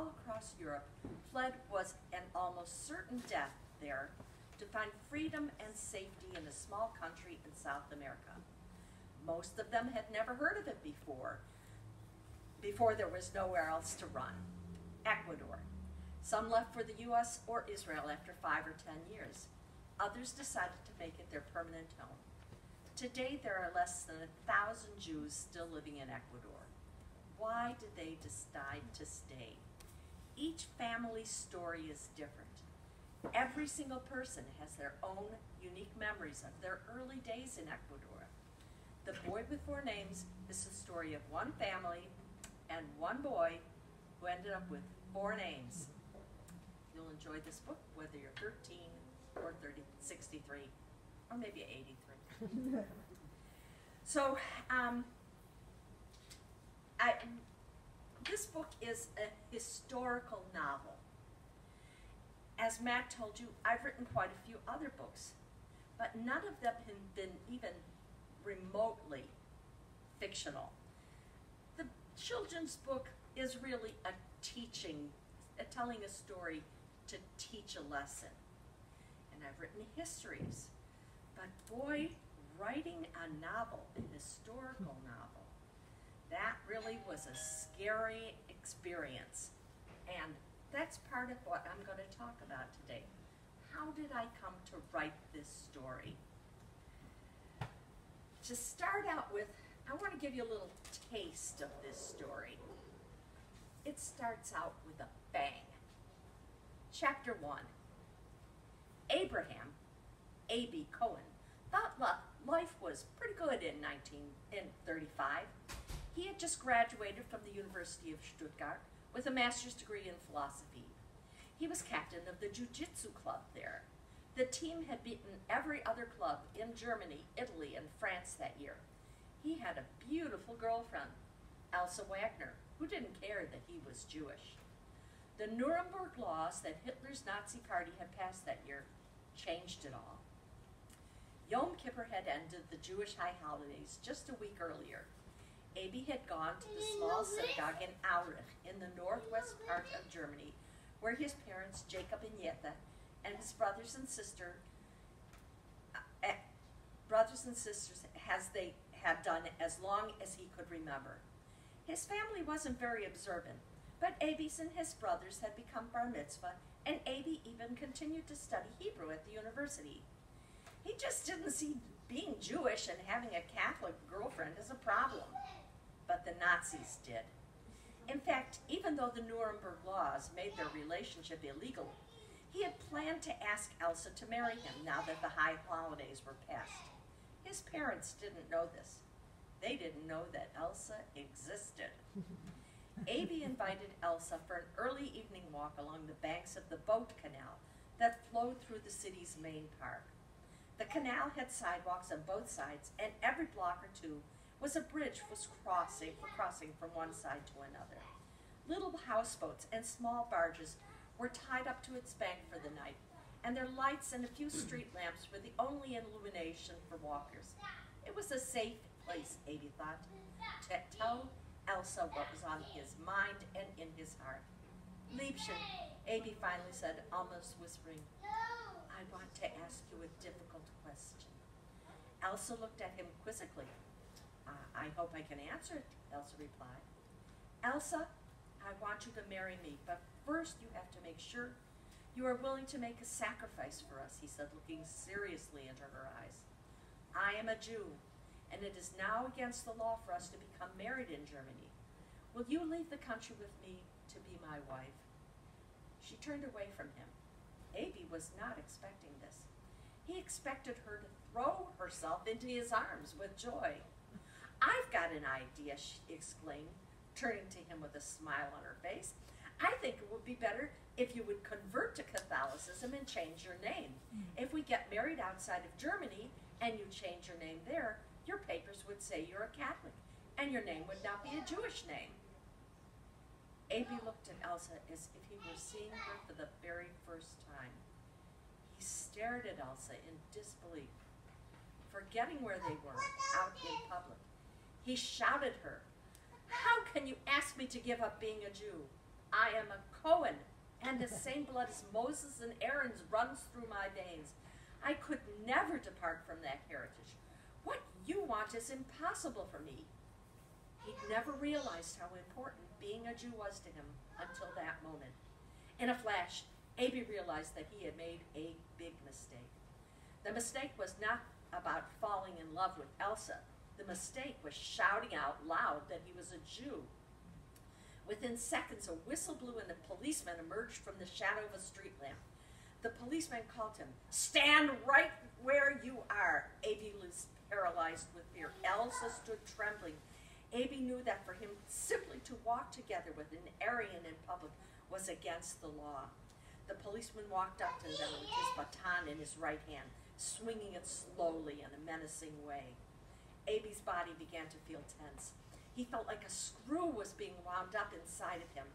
all across Europe fled was an almost certain death there to find freedom and safety in a small country in South America. Most of them had never heard of it before, before there was nowhere else to run. Ecuador. Some left for the US or Israel after five or ten years. Others decided to make it their permanent home. Today there are less than a thousand Jews still living in Ecuador. Why did they decide to stay? Each family's story is different. Every single person has their own unique memories of their early days in Ecuador. The Boy with Four Names is the story of one family and one boy who ended up with four names. You'll enjoy this book whether you're 13 or 30, 63, or maybe 83. so, um, I, this book is a historical novel. As Matt told you, I've written quite a few other books, but none of them have been even remotely fictional. The children's book is really a teaching, a telling a story to teach a lesson. And I've written histories, but boy, writing a novel, a historical novel, that really was a scary experience. And that's part of what I'm going to talk about today. How did I come to write this story? To start out with, I want to give you a little taste of this story. It starts out with a bang. Chapter 1 Abraham, A.B. Cohen, thought life was pretty good in 1935. He had just graduated from the University of Stuttgart with a master's degree in philosophy. He was captain of the Jiu-Jitsu club there. The team had beaten every other club in Germany, Italy, and France that year. He had a beautiful girlfriend, Elsa Wagner, who didn't care that he was Jewish. The Nuremberg laws that Hitler's Nazi party had passed that year changed it all. Yom Kippur had ended the Jewish high holidays just a week earlier. Abi had gone to the small synagogue in Aurich in the northwest part of Germany, where his parents, Jacob and Yetta, and his brothers and sister, uh, uh, brothers and sisters, as they had done as long as he could remember. His family wasn't very observant, but Abi's and his brothers had become bar mitzvah, and Abi even continued to study Hebrew at the university. He just didn't see being Jewish and having a Catholic girlfriend as a problem but the Nazis did. In fact, even though the Nuremberg laws made their relationship illegal, he had planned to ask Elsa to marry him now that the high holidays were past. His parents didn't know this. They didn't know that Elsa existed. Abi invited Elsa for an early evening walk along the banks of the boat canal that flowed through the city's main park. The canal had sidewalks on both sides, and every block or two was a bridge was crossing for crossing from one side to another. Little houseboats and small barges were tied up to its bank for the night, and their lights and a few hmm. street lamps were the only illumination for walkers. It was a safe place, Abi thought, to tell Elsa what was on his mind and in his heart. Liebchen, Abi finally said, almost whispering, I want to ask you a difficult question. Elsa looked at him quizzically. I hope I can answer it, Elsa replied. Elsa, I want you to marry me, but first you have to make sure you are willing to make a sacrifice for us, he said, looking seriously into her eyes. I am a Jew, and it is now against the law for us to become married in Germany. Will you leave the country with me to be my wife? She turned away from him. Abi was not expecting this. He expected her to throw herself into his arms with joy. I've got an idea, she exclaimed, turning to him with a smile on her face. I think it would be better if you would convert to Catholicism and change your name. Mm. If we get married outside of Germany and you change your name there, your papers would say you're a Catholic, and your name would not be a Jewish name. Abi looked at Elsa as if he were seeing her for the very first time. He stared at Elsa in disbelief, forgetting where they were, out in public. He shouted her, How can you ask me to give up being a Jew? I am a Cohen, and the same blood as Moses and Aaron's runs through my veins. I could never depart from that heritage. What you want is impossible for me. He'd never realized how important being a Jew was to him until that moment. In a flash, Aby realized that he had made a big mistake. The mistake was not about falling in love with Elsa. The mistake was shouting out loud that he was a Jew. Within seconds, a whistle blew and a policeman emerged from the shadow of a street lamp. The policeman called him, Stand right where you are. Aby was paralyzed with fear. Elsa stood trembling. Aby knew that for him simply to walk together with an Aryan in public was against the law. The policeman walked up to them with his baton in his right hand, swinging it slowly in a menacing way. Aby's body began to feel tense. He felt like a screw was being wound up inside of him.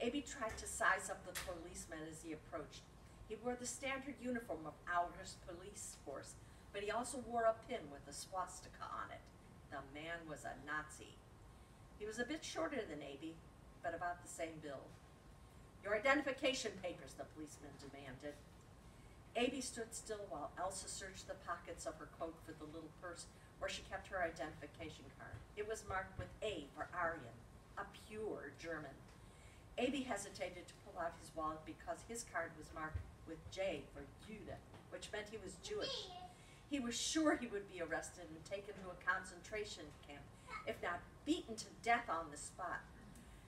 Aby tried to size up the policeman as he approached. He wore the standard uniform of Aarhus police force, but he also wore a pin with a swastika on it. The man was a Nazi. He was a bit shorter than Aby, but about the same build. Your identification papers, the policeman demanded. Aby stood still while Elsa searched the pockets of her coat for the little purse where she kept her identification card. It was marked with A for Aryan, a pure German. Aby hesitated to pull out his wallet because his card was marked with J for Judah, which meant he was Jewish. He was sure he would be arrested and taken to a concentration camp, if not beaten to death on the spot.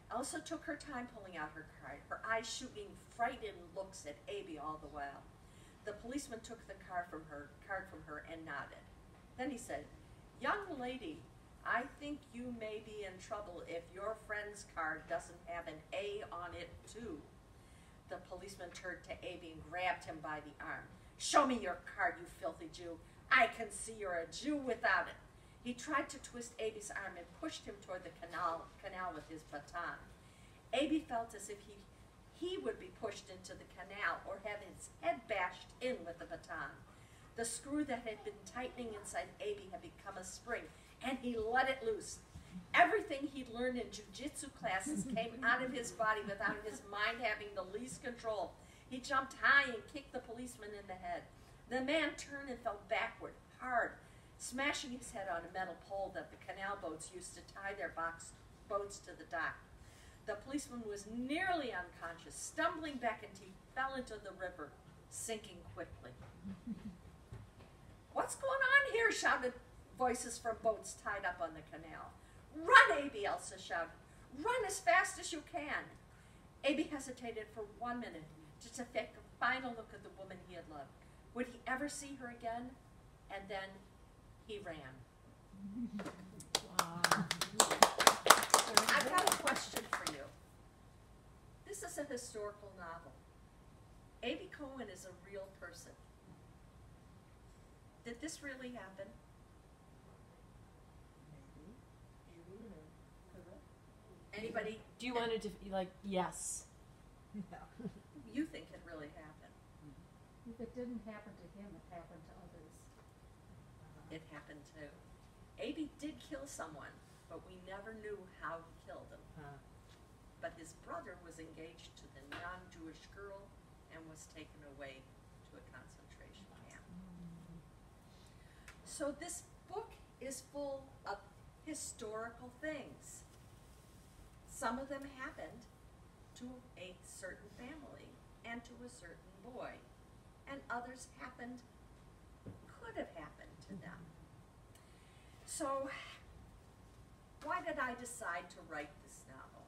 Elsa took her time pulling out her card, her eyes shooting frightened looks at Aby all the while. The policeman took the card from her, card from her and nodded. Then he said, Young lady, I think you may be in trouble if your friend's card doesn't have an A on it too. The policeman turned to Aby and grabbed him by the arm. Show me your card, you filthy Jew. I can see you're a Jew without it. He tried to twist Aby's arm and pushed him toward the canal, canal with his baton. Aby felt as if he, he would be pushed into the canal or have his head bashed in with the baton. The screw that had been tightening inside Aby had become a spring, and he let it loose. Everything he'd learned in jujitsu classes came out of his body without his mind having the least control. He jumped high and kicked the policeman in the head. The man turned and fell backward, hard, smashing his head on a metal pole that the canal boats used to tie their box boats to the dock. The policeman was nearly unconscious, stumbling back and he fell into the river, sinking quickly. What's going on here? shouted voices from boats tied up on the canal. Run, Aby, Elsa shouted. Run as fast as you can. Aby hesitated for one minute just to take a final look at the woman he had loved. Would he ever see her again? And then he ran. Wow. I've got a question for you. This is a historical novel. Aby Cohen is a real person. Did this really happen? Maybe. Anybody, Do you want to def- like yes? you think it really happened? Mm-hmm. If it didn't happen to him, it happened to others. Uh-huh. It happened too. Aby did kill someone, but we never knew how he killed him. But his brother was engaged to the non-Jewish girl and was taken away to a concentration camp. So this book is full of historical things. Some of them happened to a certain family and to a certain boy, and others happened, could have happened to them. So, why did I decide to write this novel?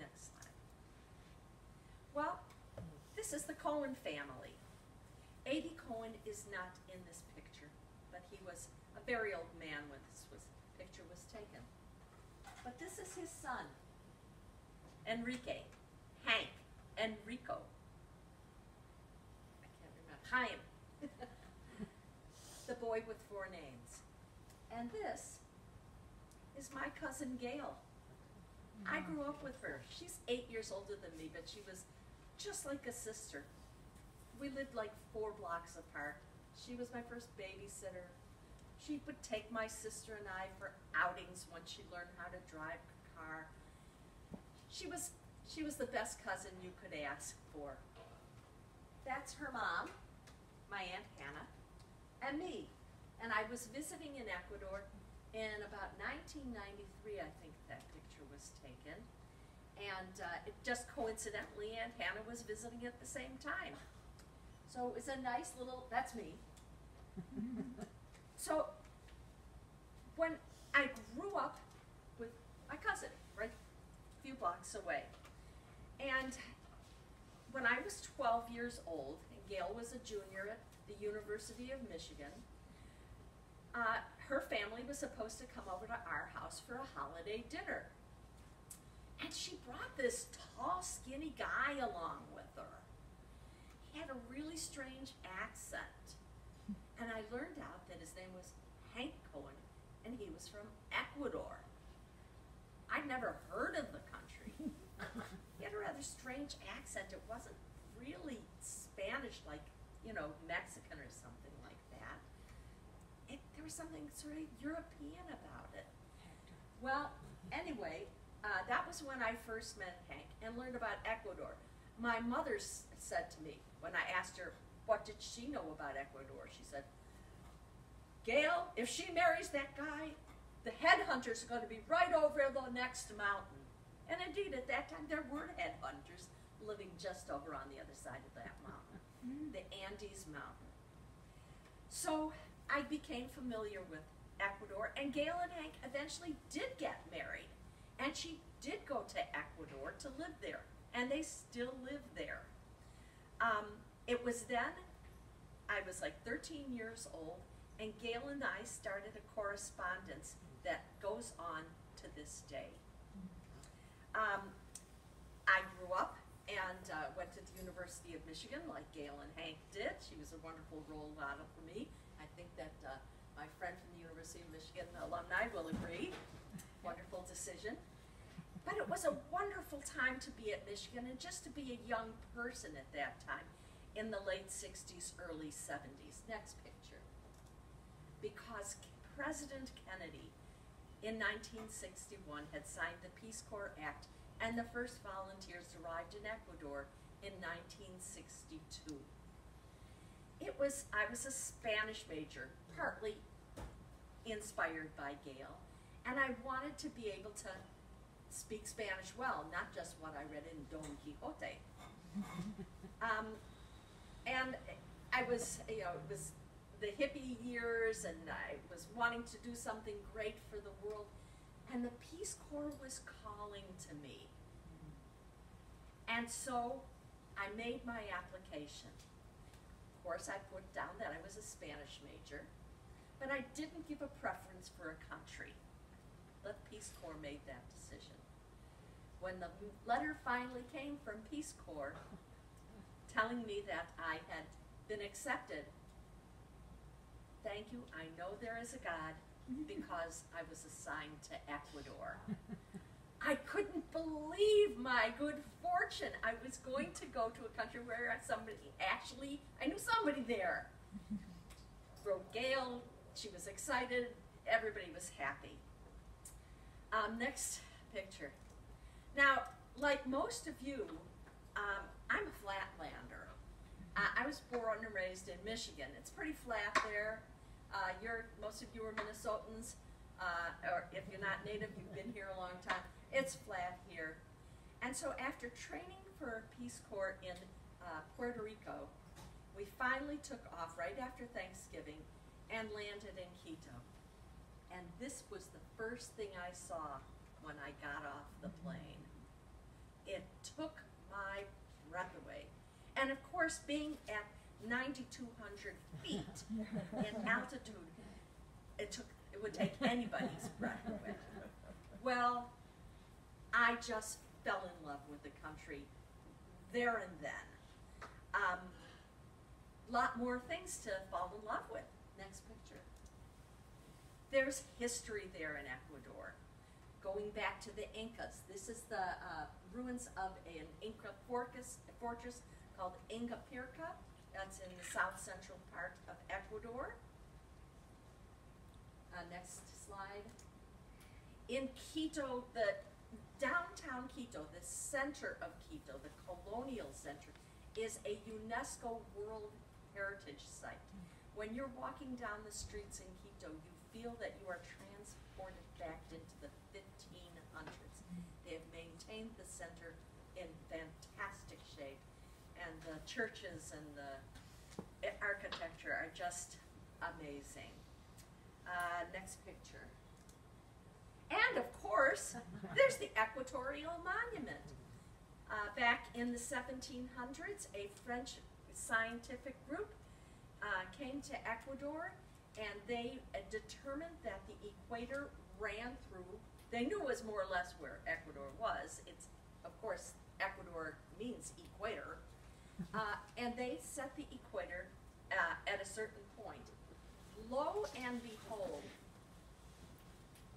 Next slide. Well, this is the Cohen family. Aby Cohen is not in this he was a very old man when this was, picture was taken. But this is his son, Enrique, Hank, Enrico. I can't remember. Chaim. the boy with four names. And this is my cousin Gail. I mm-hmm. grew up with her. She's eight years older than me, but she was just like a sister. We lived like four blocks apart. She was my first babysitter. She would take my sister and I for outings once she learned how to drive a car. She was she was the best cousin you could ask for. That's her mom, my aunt Hannah, and me. And I was visiting in Ecuador in about 1993, I think that picture was taken. And uh, it just coincidentally, Aunt Hannah was visiting at the same time. So it was a nice little, that's me. so when I grew up with my cousin, right a few blocks away. And when I was 12 years old, and Gail was a junior at the University of Michigan, uh, her family was supposed to come over to our house for a holiday dinner. And she brought this tall, skinny guy along with her. He had a really strange accent. And I learned out that his name was Hank Cohen, and he was from Ecuador. I'd never heard of the country. he had a rather strange accent. It wasn't really Spanish, like, you know, Mexican or something like that. It, there was something sort of European about it. Well, anyway, uh, that was when I first met Hank and learned about Ecuador. My mother s- said to me when I asked her what did she know about Ecuador, she said, Gail, if she marries that guy, the headhunters are going to be right over the next mountain. And indeed, at that time, there were headhunters living just over on the other side of that mountain, the Andes Mountain. So I became familiar with Ecuador, and Gail and Hank eventually did get married. And she did go to Ecuador to live there, and they still live there. Um, it was then, I was like 13 years old, and Gail and I started a correspondence that goes on to this day. Um, I grew up and uh, went to the University of Michigan like Gail and Hank did. She was a wonderful role model for me. I think that uh, my friend from the University of Michigan the alumni will agree. Wonderful decision. But it was a wonderful time to be at Michigan and just to be a young person at that time in the late 60s, early 70s. Next picture. Because President Kennedy in 1961 had signed the Peace Corps Act and the first volunteers arrived in Ecuador in 1962. It was, I was a Spanish major, partly inspired by Gail, and I wanted to be able to speak Spanish well, not just what I read in Don Quixote. Um, and I was, you know, it was the hippie years, and I was wanting to do something great for the world, and the Peace Corps was calling to me. And so I made my application. Of course, I put down that I was a Spanish major, but I didn't give a preference for a country. The Peace Corps made that decision. When the letter finally came from Peace Corps telling me that I had been accepted, thank you, I know there is a God because I was assigned to Ecuador. I couldn't believe my good fortune. I was going to go to a country where somebody actually, I knew somebody there. Wrote Gail, she was excited, everybody was happy. Um, next picture. Now, like most of you, um, I'm a flatlander. I, I was born and raised in Michigan. It's pretty flat there. Uh, you're most of you are Minnesotans, uh, or if you're not native, you've been here a long time. It's flat here. And so after training for Peace Corps in uh, Puerto Rico, we finally took off right after Thanksgiving and landed in Quito. And this was the first thing I saw when I got off the plane. It took my breath away. And of course, being at 9,200 feet in altitude, it took it would take anybody's breath away. Well, I just fell in love with the country there and then. Um, lot more things to fall in love with. Next picture. There's history there in Ecuador, going back to the Incas. This is the uh, ruins of an Inca fortress, fortress called Inca Pirca. That's in the south central part of Ecuador. Uh, next slide. In Quito, the downtown Quito, the center of Quito, the colonial center, is a UNESCO World Heritage Site. When you're walking down the streets in Quito, you feel that you are transported back into the 1500s. They have maintained the center in fantastic shape, and the churches and the architecture are just amazing. Uh, next picture. And of course, there's the Equatorial Monument. Uh, back in the 1700s, a French scientific group uh, came to Ecuador and they uh, determined that the equator ran through, they knew it was more or less where Ecuador was. It's, of course, Ecuador means equator. Uh, and they set the equator uh, at a certain point. Lo and behold,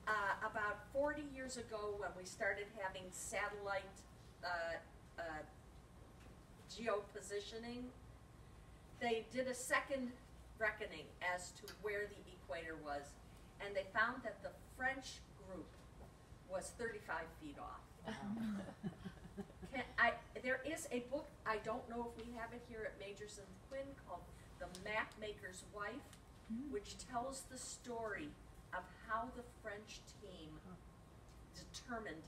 uh, about 40 years ago, when we started having satellite uh, uh, geopositioning, they did a second reckoning as to where the equator was, and they found that the French group was 35 feet off. Can, I, there is a book, I don't know if we have it here at Magers and Quinn, called The Map Maker's Wife, which tells the story of how the French team determined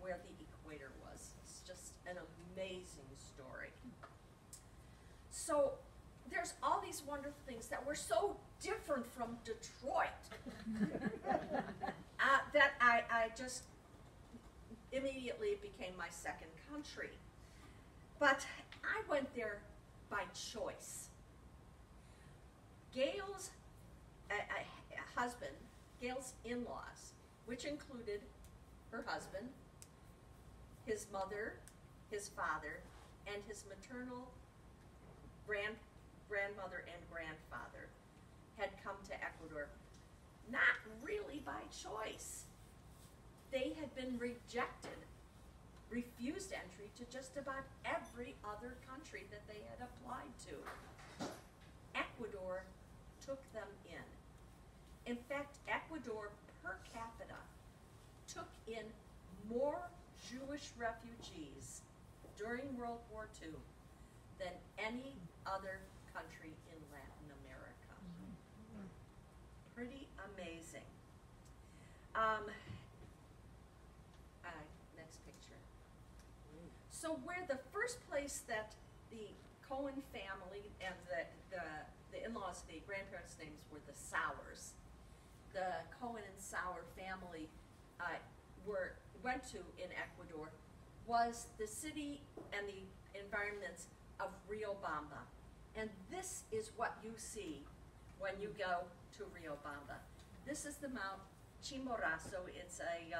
where the equator was. It's just an amazing story. So there's all these wonderful things that were so different from Detroit uh, that I, I just immediately became my second country. But I went there by choice. Gail's husband, Gail's in laws, which included her husband, his mother, his father, and his maternal grand, grandmother and grandfather, had come to Ecuador. Not really by choice. They had been rejected, refused entry to just about every other country that they had applied to. Ecuador took them in. In fact, Ecuador per capita took in more Jewish refugees during World War II than any other country in Latin America. Pretty amazing. Um, uh, next picture. So where the first place that the Cohen family and the, the, the in-laws, the grandparents' names were the Sauers. The Cohen and Sauer family uh, were went to in Ecuador was the city and the environments of Riobamba. And this is what you see when you go to Riobamba. This is the Mount Chimborazo. It's a uh,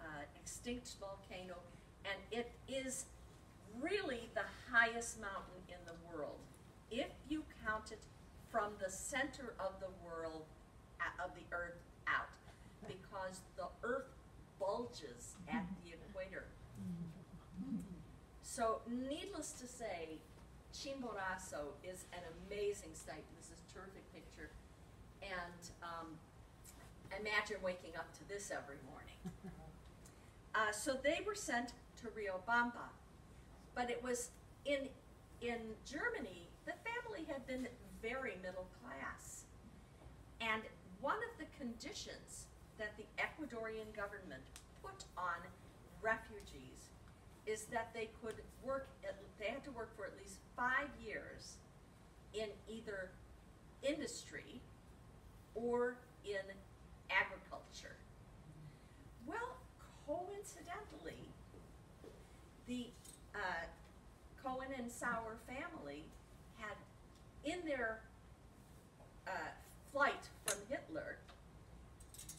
uh, extinct volcano, and it is really the highest mountain in the world. If you count it from the center of the world, of the earth out, because the earth bulges at the equator. So, needless to say, Chimborazo is an amazing sight. This is a terrific picture. And um, imagine waking up to this every morning. Uh, so they were sent to Riobamba. But it was in, in Germany, the family had been very middle class. And one of the conditions that the Ecuadorian government put on refugees is that they could work, at, they had to work for at least five years in either industry or in agriculture. Well, coincidentally, the uh, Cohen and Sauer family had in their uh, flight from Hitler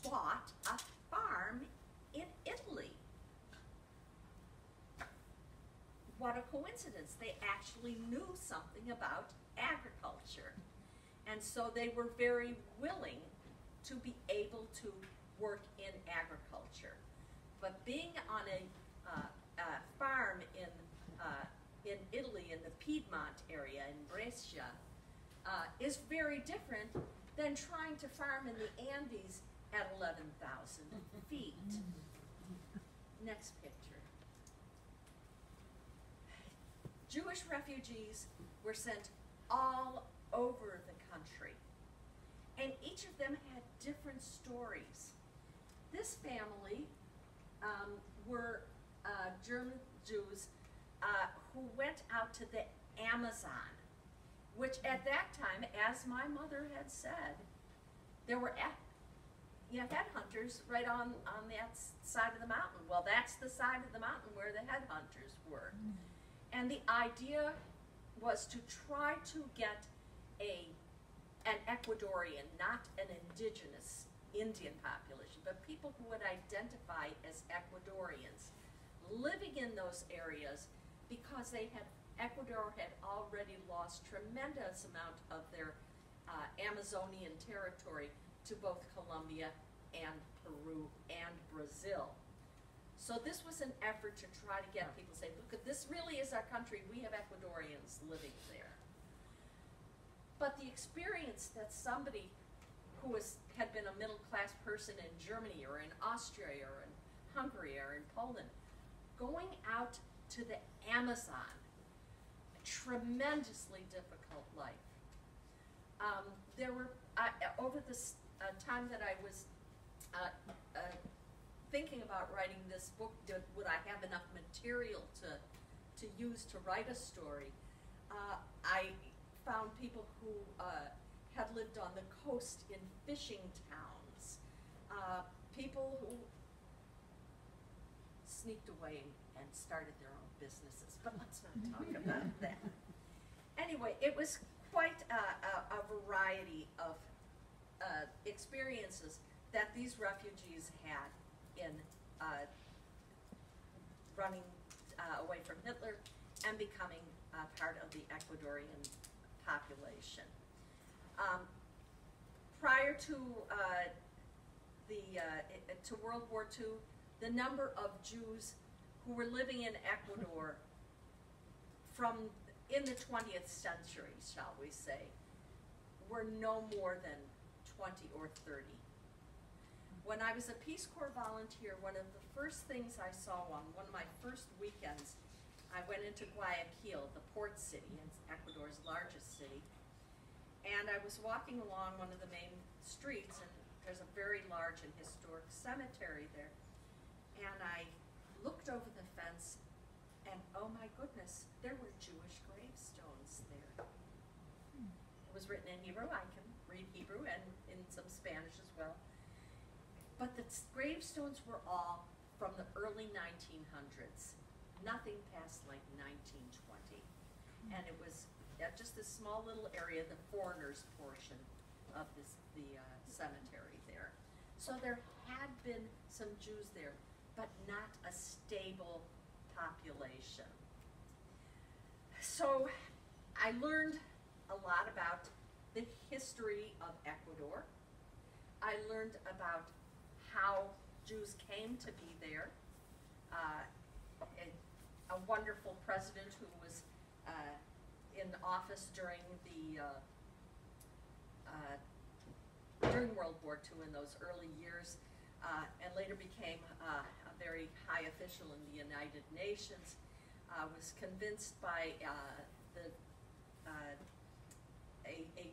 bought a farm in Italy. What a coincidence. They actually knew something about agriculture. And so they were very willing to be able to work in agriculture. But being on a, uh, farm in, uh, in Italy, in the Piedmont area, in Brescia, uh, is very different than trying to farm in the Andes at 11,000 feet. Next picture. Jewish refugees were sent all over the country, and each of them had different stories. This family um, were uh, German Jews uh, who went out to the Amazon, which at that time, as my mother had said, there were you know, headhunters right on, on that side of the mountain. Well, that's the side of the mountain where the headhunters were. And the idea was to try to get a, an Ecuadorian, not an indigenous Indian population, but people who would identify as Ecuadorians living in those areas because they had, Ecuador had already lost tremendous amount of their uh, Amazonian territory to both Colombia and Peru and Brazil. So this was an effort to try to get people to say, look, this really is our country. We have Ecuadorians living there. But the experience that somebody who was, had been a middle class person in Germany or in Austria or in Hungary or in Poland, going out to the Amazon, a tremendously difficult life. Um, there were, I, over this uh, time that I was uh, uh, thinking about writing this book, did, would I have enough material to, to use to write a story? Uh, I found people who uh, had lived on the coast in fishing towns, uh, people who sneaked away and started their own businesses, but let's not talk about that. Anyway, it was quite a, a, a variety of uh, experiences that these refugees had in uh, running uh, away from Hitler and becoming uh, part of the Ecuadorian population. Um, prior to uh, the uh, to World War II, the number of Jews who were living in Ecuador from in the 20th century, shall we say, were no more than 20 or 30. When I was a Peace Corps volunteer, one of the first things I saw on one of my first weekends, I went into Guayaquil, the port city, Ecuador's largest city, and I was walking along one of the main streets, and there's a very large and historic cemetery there. And I looked over the fence, and oh my goodness, there were Jewish gravestones there. It was written in Hebrew, I can read Hebrew and in some Spanish as well. But the gravestones were all from the early 1900s, nothing past like 1920. And it was just this small little area, the foreigners portion of this, the uh, cemetery there. So there had been some Jews there, but not a stable population. So I learned a lot about the history of Ecuador. I learned about how Jews came to be there. Uh, a, a wonderful president who was uh, in office during the uh, uh, during World War II in those early years, uh, and later became uh, very high official in the United Nations, uh, was convinced by uh, the uh, a, a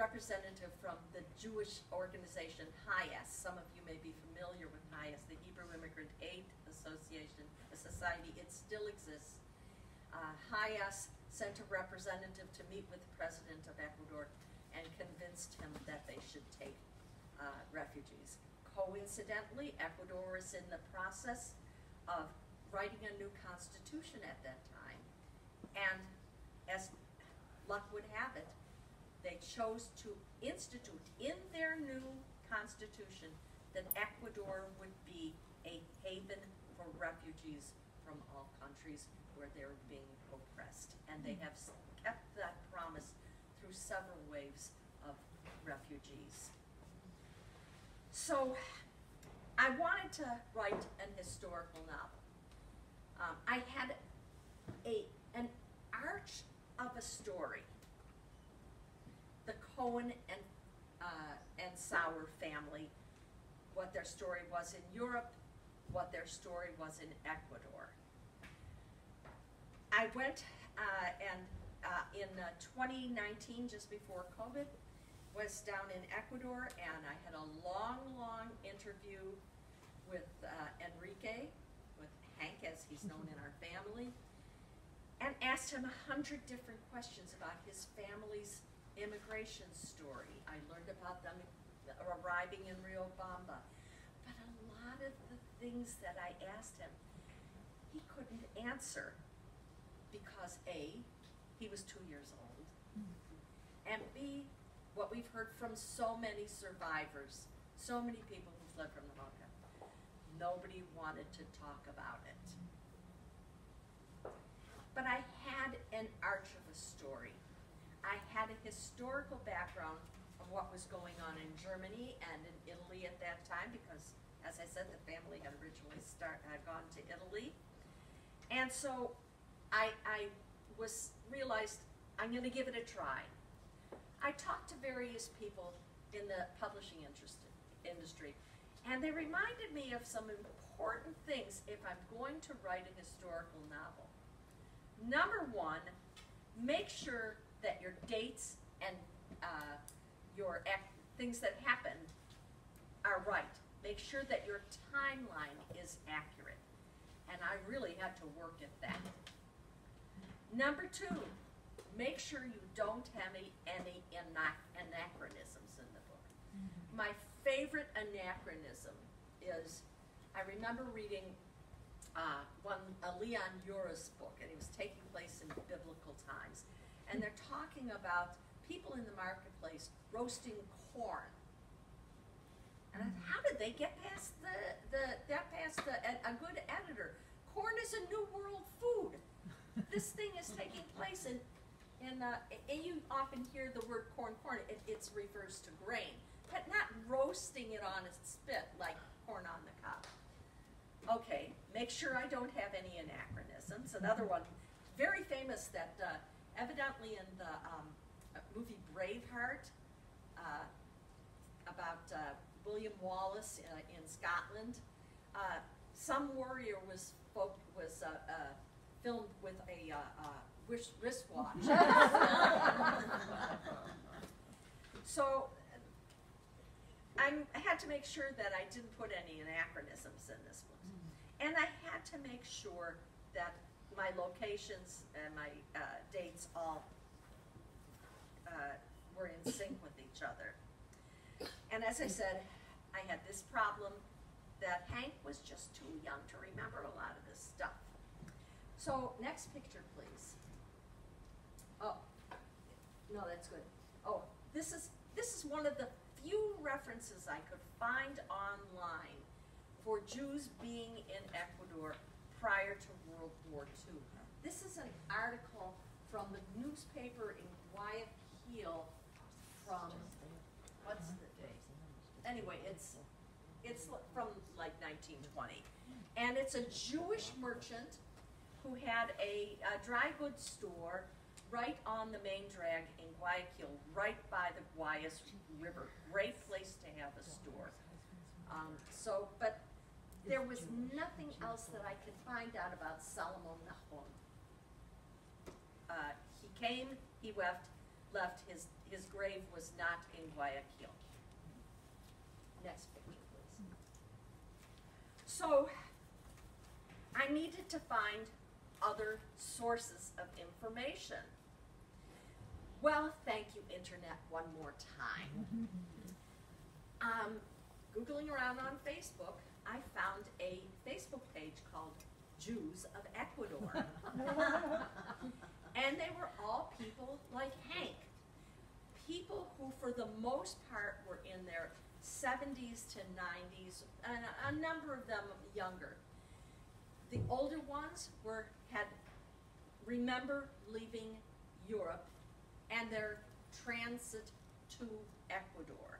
representative from the Jewish organization HIAS. Some of you may be familiar with HIAS, the Hebrew Immigrant Aid Association, a society. It still exists. Uh, HIAS sent a representative to meet with the president of Ecuador and convinced him that they should take uh, refugees. Coincidentally, Ecuador is in the process of writing a new constitution at that time. And as luck would have it, they chose to institute in their new constitution that Ecuador would be a haven for refugees from all countries where they're being oppressed. And they have kept that promise through several waves of refugees. So I wanted to write an historical novel. Um, I had a, an arch of a story the Cohen and uh, and Sauer family, what their story was in Europe, what their story was in Ecuador. I went uh, and uh, in uh, 2019, just before COVID, was down in Ecuador and I had a long, long interview with uh, Enrique, with Hank as he's known in our family, and asked him a hundred different questions about his family's immigration story. I learned about them arriving in Rio Bamba. But a lot of the things that I asked him, he couldn't answer because A, he was two years old, and B, what we've heard from so many survivors, so many people who've fled from the Holocaust, nobody wanted to talk about it. But I had an arch of a story. I had a historical background of what was going on in Germany and in Italy at that time because, as I said, the family had originally start, had uh, gone to Italy. And so I, I was realized I'm going to give it a try. I talked to various people in the publishing industry, and they reminded me of some important things if I'm going to write a historical novel. Number one, make sure that your dates and uh, your things that happen are right. Make sure that your timeline is accurate. And I really had to work at that. Number two, make sure you don't have any, any anachronisms in the book. My favorite anachronism is I remember reading uh, one a Leon Uris book, and it was taking place in biblical times, and they're talking about people in the marketplace roasting corn. And I thought, how did they get past the, the that past the, a, a good editor? Corn is a new world food. this thing is taking place in in uh, and you often hear the word corn corn. It it's refers to grain, but not roasting it on a spit like corn on the cob. Okay, make sure I don't have any anachronisms. Another one, very famous that uh, evidently in the um, movie Braveheart uh, about uh, William Wallace uh, in Scotland, some warrior was was filmed with a wrist- wristwatch. so I'm, I had to make sure that I didn't put any anachronisms in this book. And I had to make sure that my locations and my uh, dates all uh, were in sync with each other. And as I said, I had this problem that Hank was just too young to remember a lot of this stuff. So, next picture, please. No, that's good. Oh, this is this is one of the few references I could find online for Jews being in Ecuador prior to World War II. This is an article from the newspaper in Guayaquil from what's the date? Anyway, it's it's from like 1920, and it's a Jewish merchant who had a, a dry goods store right on the main drag in Guayaquil, right by the Guayas River. Great place to have a store. Um, so, but there was nothing else that I could find out about Salomon Nahon. Uh, he came, he left, left, his, his grave was not in Guayaquil. Next picture, please. So, I needed to find other sources of information. Well, thank you, Internet, one more time. Um, Googling around on Facebook, I found a Facebook page called Jews of Ecuador. and they were all people like Hank. People who, for the most part, were in their 70s to 90s, and a, a number of them younger. The older ones were had remember leaving Europe and their transit to Ecuador.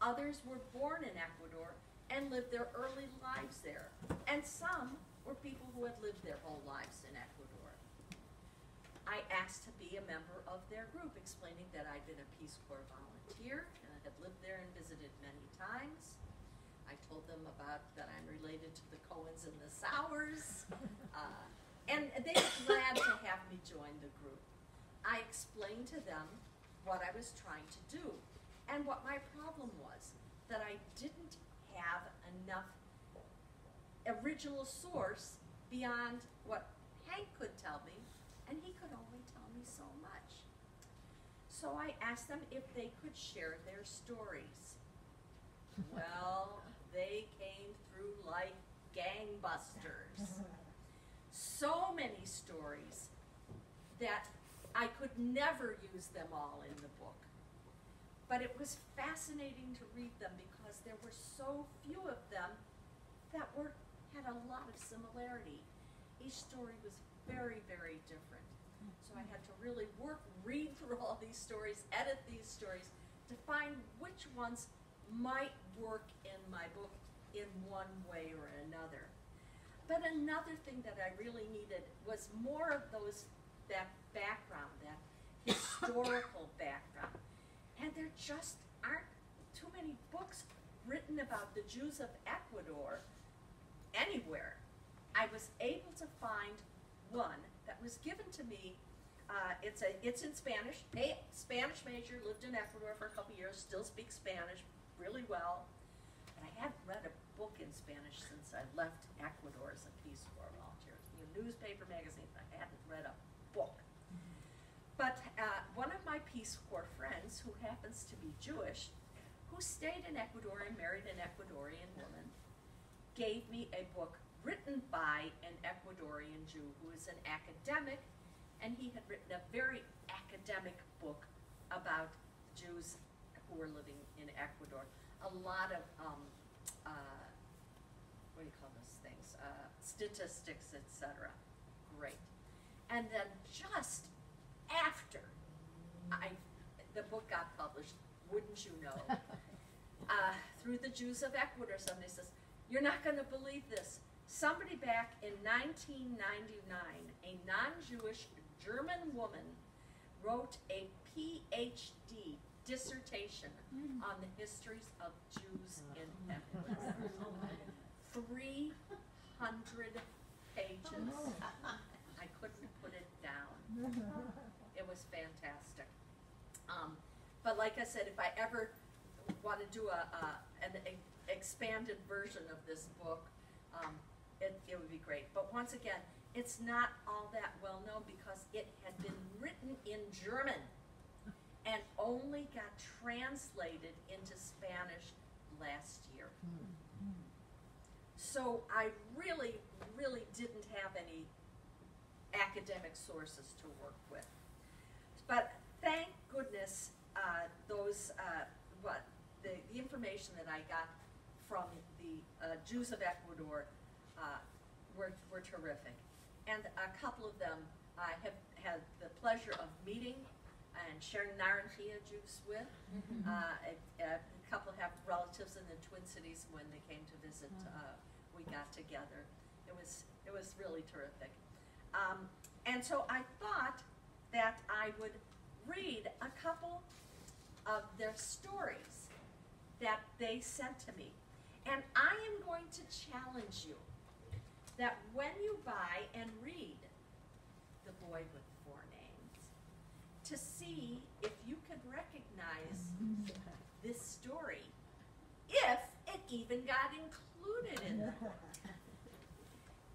Others were born in Ecuador and lived their early lives there. And some were people who had lived their whole lives in Ecuador. I asked to be a member of their group, explaining that I'd been a Peace Corps volunteer and I had lived there and visited many times. I told them about that I'm related to the Cohens and the Sauers. Uh, and they were glad to have me join the group. I explained to them what I was trying to do and what my problem was that I didn't have enough original source beyond what Hank could tell me, and he could only tell me so much. So I asked them if they could share their stories. Well, they came through like gangbusters. So many stories that I could never use them all in the book. But it was fascinating to read them because there were so few of them that were had a lot of similarity. Each story was very, very different. So I had to really work, read through all these stories, edit these stories to find which ones might work in my book in one way or another. But another thing that I really needed was more of those that background, that historical background. And there just aren't too many books written about the Jews of Ecuador anywhere. I was able to find one that was given to me. Uh, it's a it's in Spanish. A Spanish major lived in Ecuador for a couple years. Still speaks Spanish really well. But I hadn't read a book in Spanish since I left Ecuador as a Peace Corps volunteer. Know, newspaper, magazine. I hadn't read a. But uh, one of my Peace Corps friends, who happens to be Jewish, who stayed in Ecuador and married an Ecuadorian woman, gave me a book written by an Ecuadorian Jew who is an academic, and he had written a very academic book about Jews who were living in Ecuador. A lot of, um, uh, what do you call those things? Uh, statistics, etc. Great. And then just after I, the book got published, wouldn't you know? uh, through the Jews of Ecuador, somebody says, You're not going to believe this. Somebody back in 1999, a non Jewish German woman, wrote a PhD dissertation on the histories of Jews in Ecuador. 300 pages. I couldn't put it down. Was fantastic. Um, but like I said, if I ever want to do a, a an e- expanded version of this book, um, it, it would be great. But once again, it's not all that well known because it had been written in German and only got translated into Spanish last year. So I really, really didn't have any academic sources to work with. But thank goodness, uh, those, uh, what, the, the information that I got from the uh, Jews of Ecuador uh, were, were terrific. And a couple of them I have had the pleasure of meeting and sharing Naranjilla juice with. Uh, a, a couple have relatives in the Twin Cities when they came to visit. Uh, we got together. It was it was really terrific. Um, and so I thought that I would read a couple of their stories that they sent to me. And I am going to challenge you that when you buy and read The Boy with Four Names, to see if you can recognize this story, if it even got included in the book.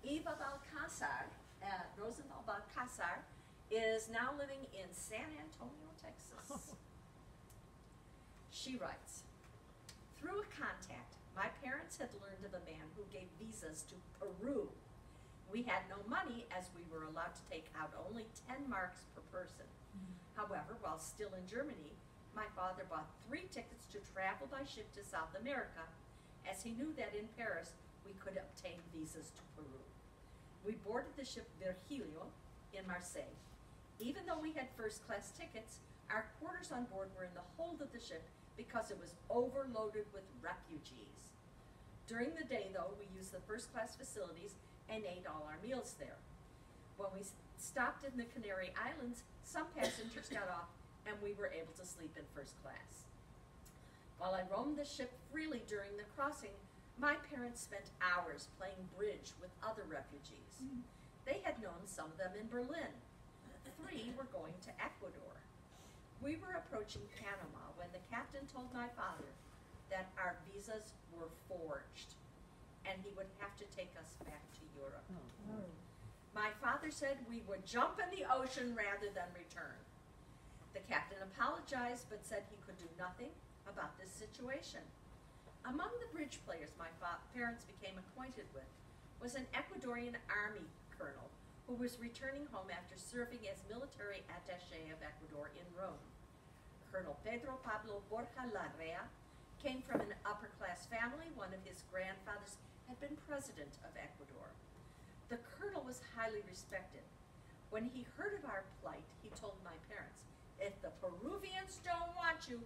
Eva Balcazar, uh, Rosenthal Balcazar, is now living in San Antonio, Texas. She writes, through a contact, my parents had learned of a man who gave visas to Peru. We had no money as we were allowed to take out only 10 marks per person. Mm-hmm. However, while still in Germany, my father bought three tickets to travel by ship to South America, as he knew that in Paris we could obtain visas to Peru. We boarded the ship Virgilio in Marseille. Even though we had first class tickets, our quarters on board were in the hold of the ship because it was overloaded with refugees. During the day, though, we used the first class facilities and ate all our meals there. When we stopped in the Canary Islands, some passengers got off and we were able to sleep in first class. While I roamed the ship freely during the crossing, My parents spent hours playing bridge with other refugees. Mm. They had known some of them in Berlin. Three were going to Ecuador. We were approaching Panama when the captain told my father that our visas were forged and he would have to take us back to Europe. Oh. My father said we would jump in the ocean rather than return. The captain apologized but said he could do nothing about this situation. Among the bridge players my parents became acquainted with was an Ecuadorian army colonel who was returning home after serving as military attaché of Ecuador in Rome. Colonel Pedro Pablo Borja Larrea came from an upper class family. One of his grandfathers had been president of Ecuador. The colonel was highly respected. When he heard of our plight, he told my parents, if the Peruvians don't want you,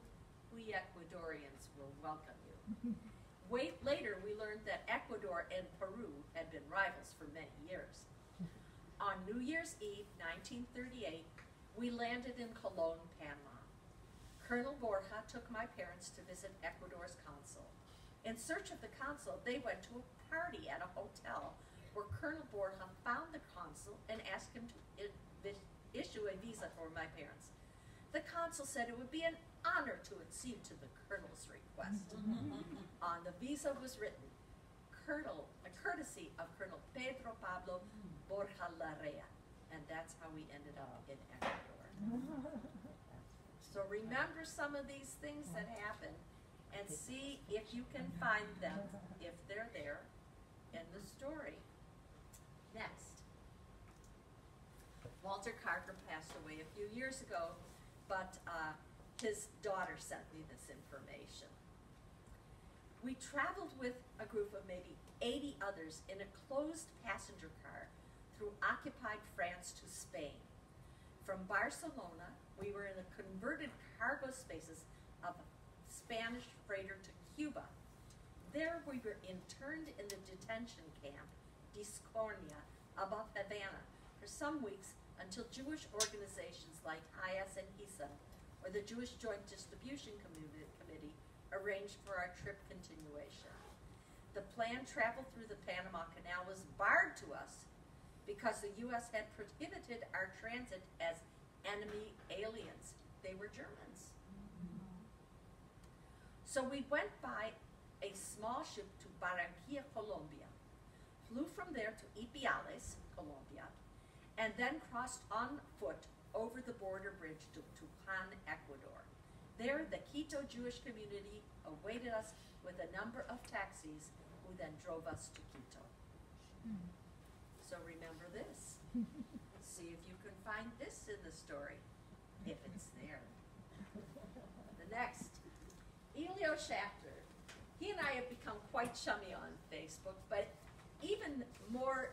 we Ecuadorians will welcome you. Wait, later, we learned that Ecuador and Peru had been rivals for many years. On New Year's Eve, 1938, we landed in Colon, Panama. Colonel Borja took my parents to visit Ecuador's consul. In search of the consul, they went to a party at a hotel where Colonel Borja found the consul and asked him to issue a visa for my parents. The consul said it would be an honor to accede to the colonel's request. Mm-hmm. On the visa was written, Colonel, a courtesy of Colonel Pedro Pablo Borja Larrea, and that's how we ended up in Ecuador. So remember some of these things that happen and see if you can find them, if they're there in the story. Next. Walter Carter passed away a few years ago, but uh, his daughter sent me this information. We traveled with a group of maybe 80 others in a closed passenger car through occupied France to Spain. From Barcelona, we were in the converted cargo spaces of a Spanish freighter to Cuba. There we were interned in the detention camp, Tiscornia, above Havana, for some weeks until Jewish organizations like HIAS and HISA, or the Jewish Joint Distribution Committee, arranged for our trip continuation. The planned travel through the Panama Canal was barred to us because the U.S. had prohibited our transit as enemy aliens. They were Germans. So we went by a small ship to Barranquilla, Colombia, flew from there to Ipiales, Colombia, and then crossed on foot over the border bridge to Tulcán, Ecuador. There, the Quito Jewish community awaited us with a number of taxis who then drove us to Quito. Hmm. So remember this. See if you can find this in the story, if it's there. The next, Elio Schachter. He and I have become quite chummy on Facebook, but even more,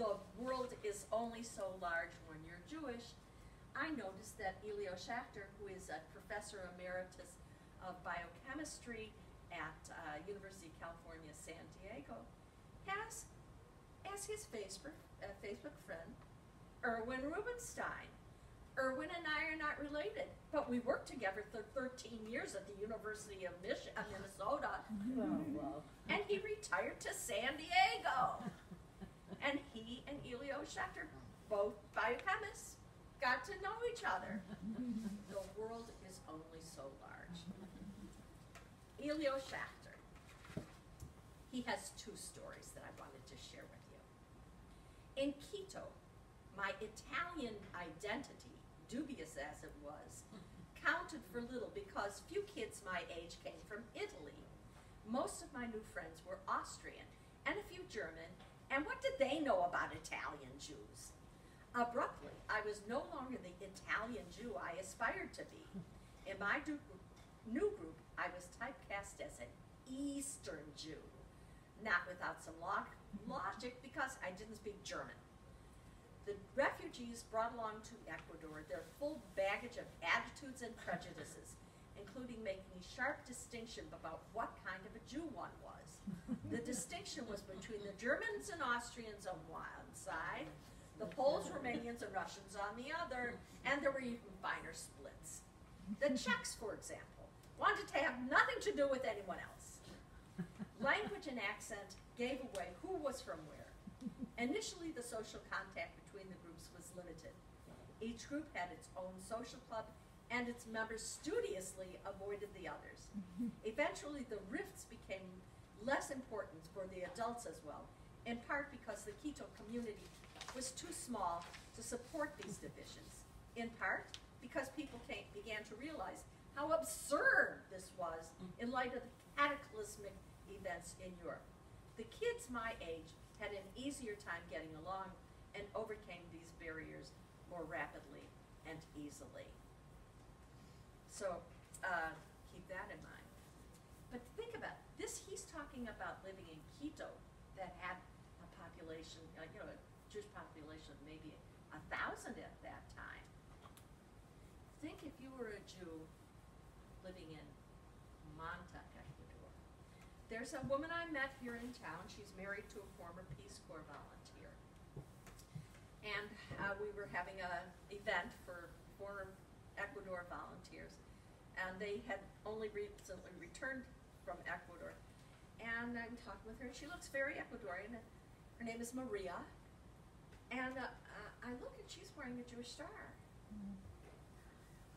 the world is only so large when you're Jewish. I noticed that Elio Schachter, who is a professor emeritus of biochemistry at uh, University of California, San Diego, has his Facebook, uh, Facebook friend Erwin Rubenstein. Erwin and I are not related, but we worked together for 13 years at the University of Mich- uh, Minnesota, and he retired to San Diego. and he and Elio Schachter, both biochemists, got to know each other. the world is only so large. Elio Schachter. He has two stories that I wanted to share with you. In Quito, my Italian identity, dubious as it was, counted for little because few kids my age came from Italy. Most of my new friends were Austrian and a few German, and what did they know about Italian Jews? Abruptly, I was no longer the Italian Jew I aspired to be. In my new group, I was typecast as an Eastern Jew, not without some log- logic because I didn't speak German. The refugees brought along to Ecuador their full baggage of attitudes and prejudices, including making a sharp distinction about what kind of a Jew one was. The distinction was between the Germans and Austrians on one side, the Poles, Romanians, and Russians on the other, and there were even finer splits. The Czechs, for example, wanted to have nothing to do with anyone else. Language and accent gave away who was from where. Initially, the social contact between the groups was limited. Each group had its own social club, and its members studiously avoided the others. Eventually, the rifts became less important for the adults as well, in part because the Quito community was too small to support these divisions, in part because people came, began to realize how absurd this was in light of the cataclysmic events in Europe. The kids my age had an easier time getting along and overcame these barriers more rapidly and easily. So uh, keep that in mind. But think about this. He's talking about living in Quito that had a population, uh, you know, a Jewish population of maybe a thousand at that time. Think if you were a Jew living in Manta, Ecuador. There's a woman I met here in town. She's married to a former Peace Corps volunteer. And uh, we were having an event for former Ecuador volunteers. And they had only recently returned from Ecuador. And I'm talking with her, she looks very Ecuadorian. Her name is Maria. And uh, uh, I look, and she's wearing a Jewish star.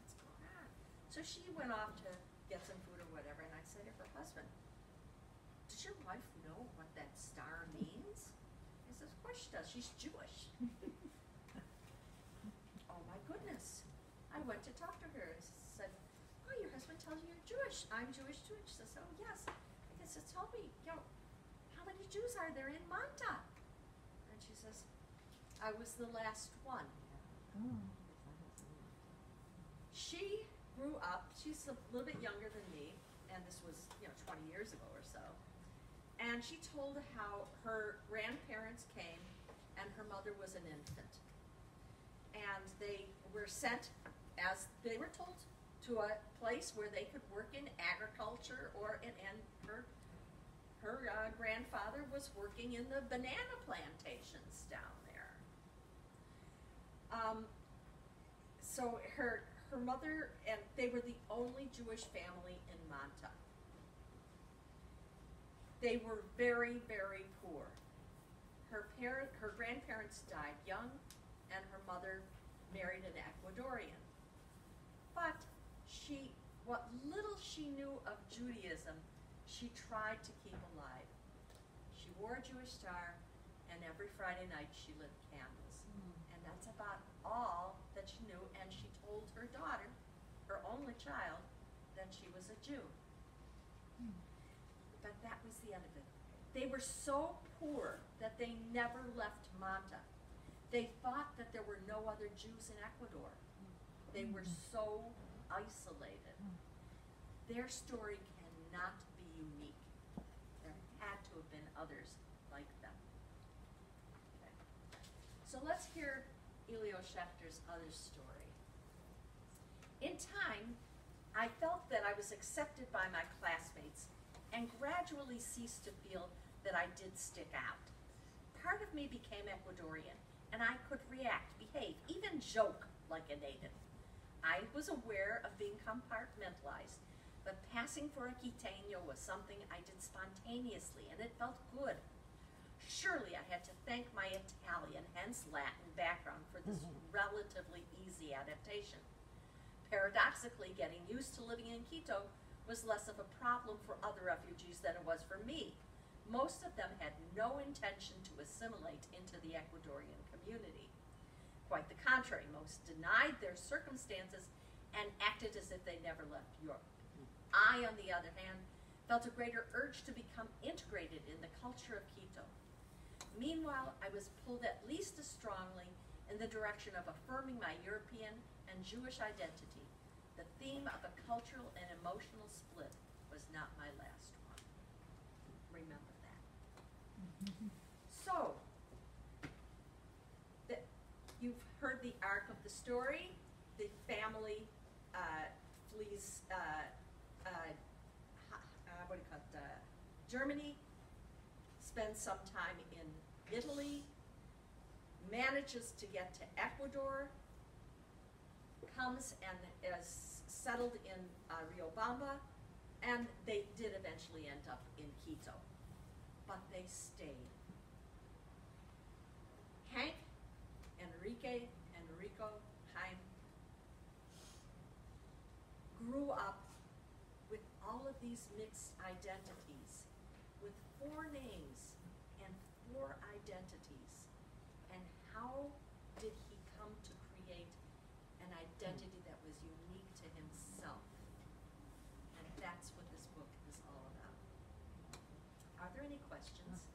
What's going on? So she went off to get some food or whatever, and I said to her husband, your wife know what that star means? He says, Of course she does. She's Jewish. oh my goodness. I went to talk to her and said, Oh, your husband tells you you're Jewish. I'm Jewish too. She says, Oh, yes. I said, Tell me, you know, how many Jews are there in Manta? And she says, I was the last one. She grew up, she's a little bit younger than me, and this was, you know, 20 years ago or so. And she told how her grandparents came and her mother was an infant. And they were sent, as they were told, to a place where they could work in agriculture or, in, and her, her uh, grandfather was working in the banana plantations down there. Um, so her her mother and they were the only Jewish family in Manta. They were very, very poor. Her parent, her grandparents died young, and her mother married an Ecuadorian. But she, what little she knew of Judaism, she tried to keep alive. She wore a Jewish star, and every Friday night she lit candles. Hmm. And that's about all that she knew, and she told her daughter, her only child, that she was a Jew. But that was the end of it. They were so poor that they never left Manta. They thought that there were no other Jews in Ecuador. They were mm-hmm. so isolated. Their story cannot be unique. There had to have been others like them. Okay. So let's hear Elio Schachter's other story. In time, I felt that I was accepted by my classmates and gradually ceased to feel that I did stick out. Part of me became Ecuadorian, and I could react, behave, even joke like a native. I was aware of being compartmentalized, but passing for a Quiteño was something I did spontaneously, and it felt good. Surely I had to thank my Italian, hence Latin, background for this mm-hmm. relatively easy adaptation. Paradoxically, getting used to living in Quito was less of a problem for other refugees than it was for me. Most of them had no intention to assimilate into the Ecuadorian community. Quite the contrary, most denied their circumstances and acted as if they never left Europe. I, on the other hand, felt a greater urge to become integrated in the culture of Quito. Meanwhile, I was pulled at least as strongly in the direction of affirming my European and Jewish identity. The theme of a cultural and emotional split was not my last one. Remember that. So, the, you've heard the arc of the story. The family uh, flees, uh, uh, what do you call it, uh, Germany, spends some time in Italy, manages to get to Ecuador, comes and is settled in uh, Riobamba, and they did eventually end up in Quito, but they stayed. Hank, Enrique, Enrico, Chaim grew up with all of these mixed identities, with four names and four identities. And how did he come to create an identity that was unique to himself? And that's what this book is all about. Are there any questions?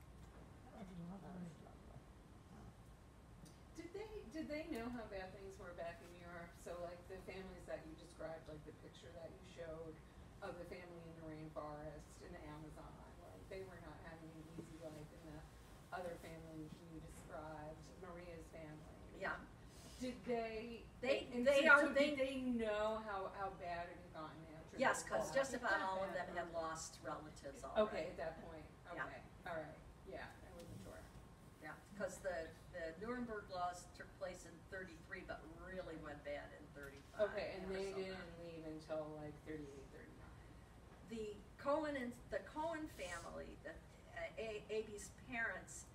Did they, did they know how bad things were back in Europe? So like the families that you described, like the picture that you showed of the family in the rainforest in the Amazon, like they were not having an easy life in the other family you described, Maria's family. Yeah. Did they? They- and they so- are- so they- Did they know how, how bad it had gotten after? Yes, the because just about all of them had lost relatives already. Okay, at that point, Yeah. okay, all right, yeah, I wasn't sure. Yeah, because the, the Nuremberg laws took place in thirty-three, but really went bad in thirty-five. Okay, and or they didn't leave until like thirty-eight, thirty-nine. The Cohen and, the Cohen family, the, uh, A, parents,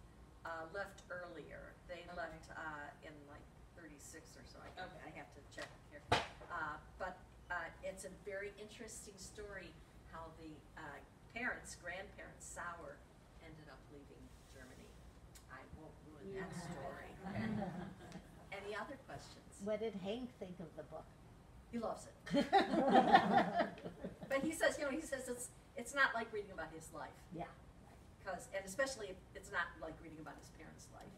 uh, left earlier. They Okay. left, uh, in like thirty-six or so, I, Okay. I have to check here. Uh, but, uh, it's a very interesting story how the, uh, parents, grandparents, Sauer, ended up leaving Germany. I won't ruin that story. Any other questions? What did Hank think of the book? He loves it. But he says, you know, he says it's, it's not like reading about his life. Yeah. Because, and especially if it's not like reading about his parents' life,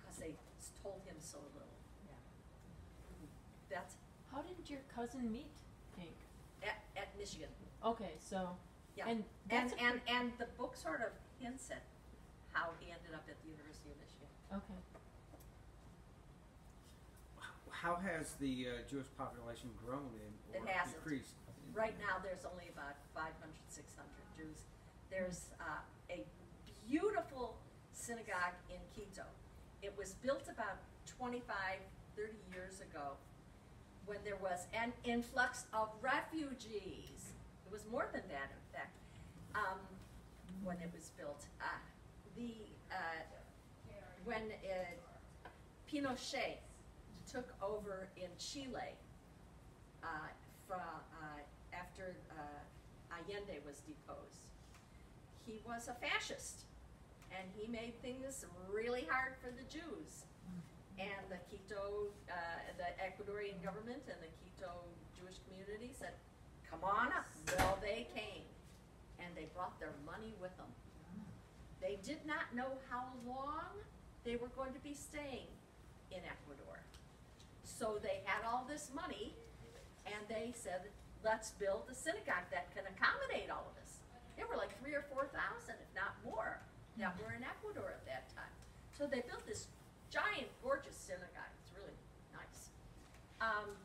because they told him so little. Yeah. That's How did your cousin meet Hank? at, at Michigan. Okay, so Yeah. and And, that's a and, and the book sort of hints at how he ended up at the University of Michigan. okay. How has the uh, Jewish population grown in It or hasn't. decreased? Right now, there's only about 500, 600 Jews. There's uh, a beautiful synagogue in Quito. It was built about 25, 30 years ago when there was an influx of refugees. It was more than that, in fact, um, when it was built. Uh, the uh, when uh, Pinochet took over in Chile, uh, from, uh, after uh, Allende was deposed. He was a fascist, and he made things really hard for the Jews. And the Quito, uh, the Ecuadorian government and the Quito Jewish community said, come on up. Well, they came, and they brought their money with them. They did not know how long they were going to be staying in Ecuador. So they had all this money, and they said, let's build a synagogue that can accommodate all of us. There were like three or four thousand, if not more, that were in Ecuador at that time. So they built this giant, gorgeous synagogue. It's really nice. Um,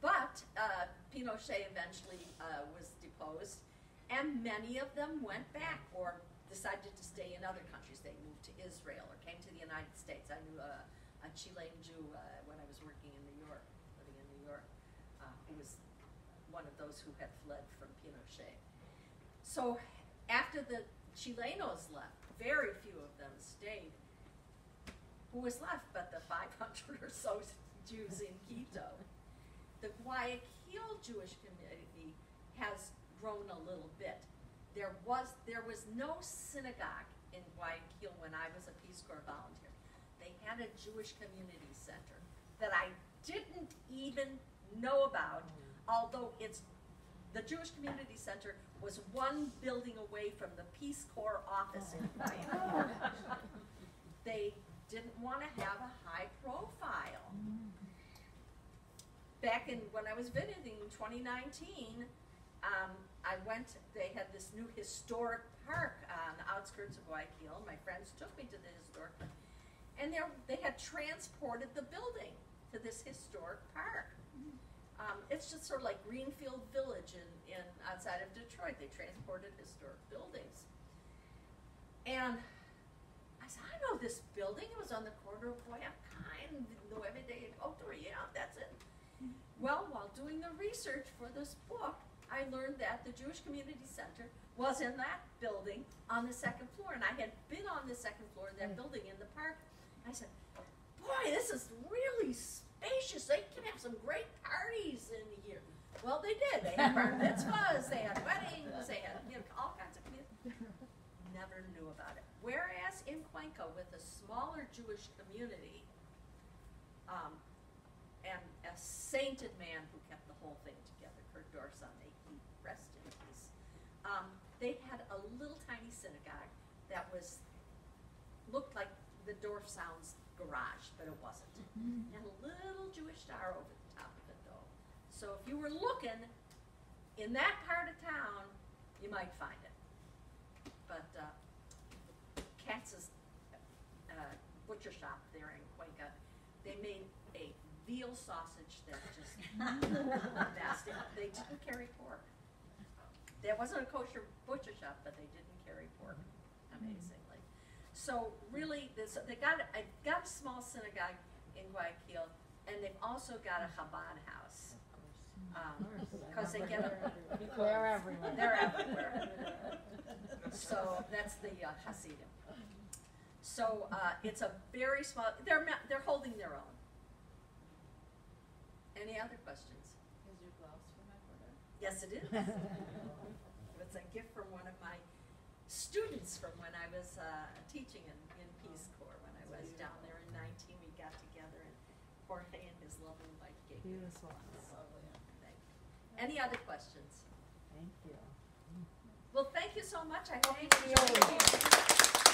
but uh, Pinochet eventually uh, was deposed, and many of them went back or decided to stay in other countries. They moved to Israel or came to the United States. I knew a, a Chilean Jew uh, when I was working in New York, living in New York, uh, who was one of those who had fled from Pinochet. So after the Chilenos left, very few of them stayed. Who was left but the 500 or so Jews in Quito? The Guayaquil Jewish community has grown a little bit. There was there was no synagogue in Guayaquil when I was a Peace Corps volunteer. They had a Jewish community center that I didn't even know about, mm-hmm. although it's the Jewish Community Center was one building away from the Peace Corps office in oh. Guayaquil. they didn't want to have a high profile. Back in when I was visiting in 2019, um, I went. They had this new historic park on the outskirts of Guayaquil. My friends took me to the historic, park, and there they had transported the building to this historic park. Um, it's just sort of like Greenfield Village in, in outside of Detroit. They transported historic buildings. And I said, I know this building. It was on the corner of Guayaquil and Nueve de Octubre. Yeah, that's it. Well, while doing the research for this book, I learned that the Jewish Community Center was in that building on the second floor, and I had been on the second floor of that building in the park. I said, boy, this is really spacious. They can have some great parties in here. Well, they did. They had bar mitzvahs, they had weddings, they had you know, all kinds of things. Never knew about it. Whereas in Cuenca, with a smaller Jewish community, um, a sainted man who kept the whole thing together, Kurt Dorfzaun, may he rest in peace. Um, they had a little tiny synagogue that was looked like the Dorfzauns garage, but it wasn't. And a little Jewish star over the top of it though. So if you were looking in that part of town, you might find it. But uh, Katz's uh, butcher shop there in Cuenca, they made a veal sausage that just. They didn't carry pork. There wasn't a kosher butcher shop, but they didn't carry pork, amazingly. So really, this, they got, I got a small synagogue in Guayaquil, and they've also got a Chabad house. Um, cause they get They're everywhere. they're everywhere. So that's the uh, Hasidim. So uh, it's a very small. They're they're holding their own. Any other questions? Is your blouse from Ecuador? Yes, it is. it's a gift from one of my students from when I was uh, teaching in, in Peace Corps. When I was down there in 19, we got together, and Jorge and his lovely wife gave me this Beautiful. one. So, thank you. Any other questions? Thank you. Well, thank you so much. I hope you Thank you.